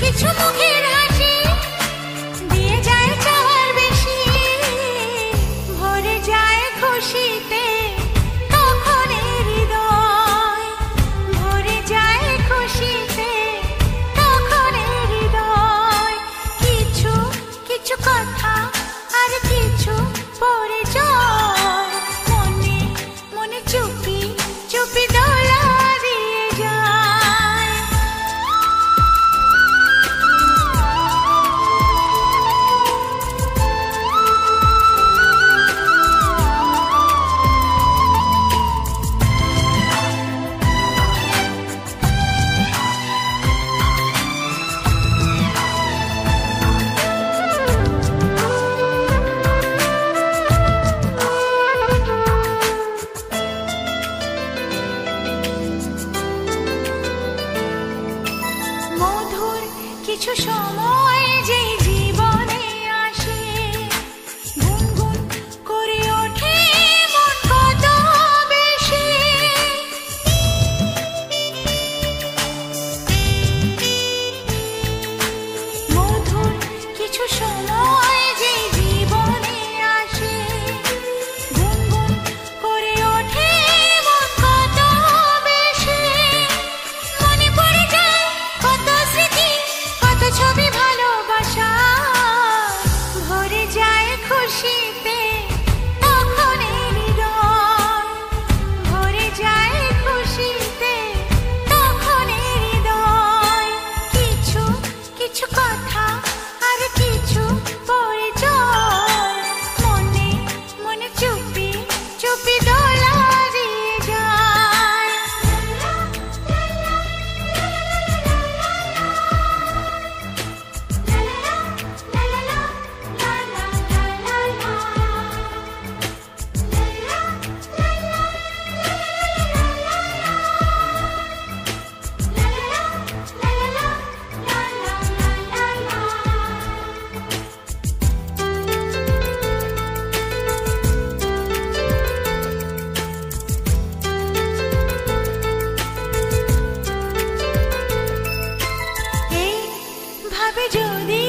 কিছু দিয়ে যায় চল যায় খুশিতে। কিছু সময় আসে 祝你